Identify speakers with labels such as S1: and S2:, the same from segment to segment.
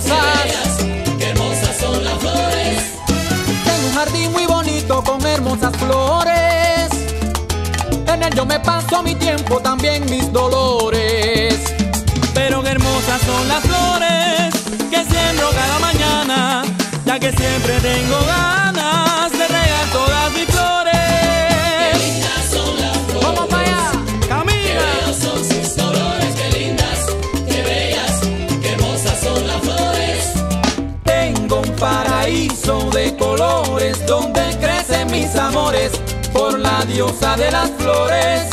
S1: Qué hermosas son las flores.
S2: Tengo un jardín muy bonito con hermosas flores. En él yo me paso mi tiempo, también mis dolores.
S3: Pero qué hermosas son las flores que siembro cada mañana, ya que siempre tengo ganas mis
S2: amores por la diosa de las flores.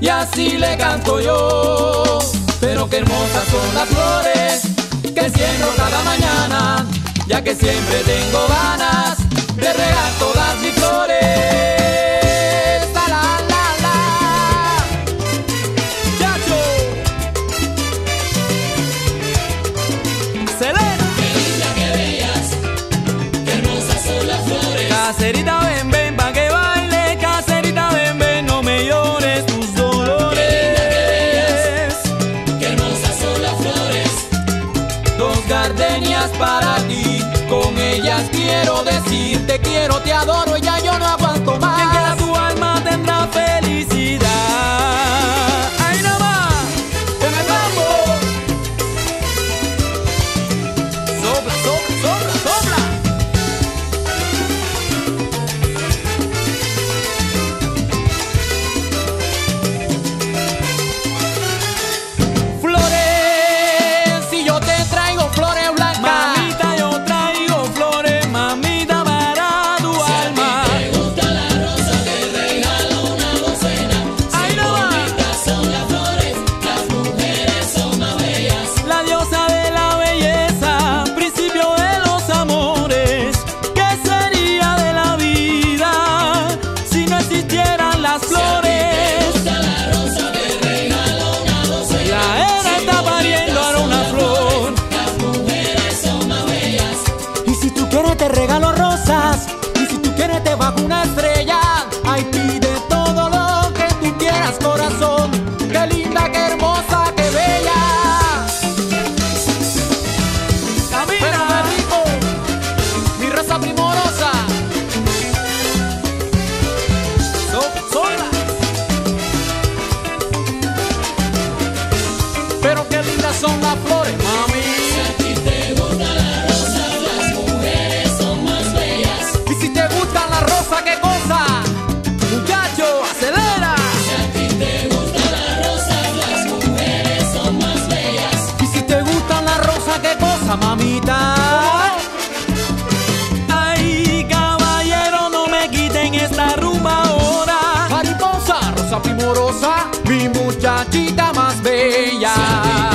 S2: Y así le canto yo. Pero qué hermosas son las flores que siembro cada mañana, ya que siempre tengo ganas gardenias para ti, con ellas quiero decir te quiero, te adoro ya yo no aguanto más. Bajo una estrella. Ay, pide todo lo que tú quieras, corazón. Qué linda, qué hermosa, qué bella.
S3: Camina.
S2: rico, mi rosa primorosa. So- sola. Pero qué lindas son las flores, mami. Primorosa, mi muchachita más bella.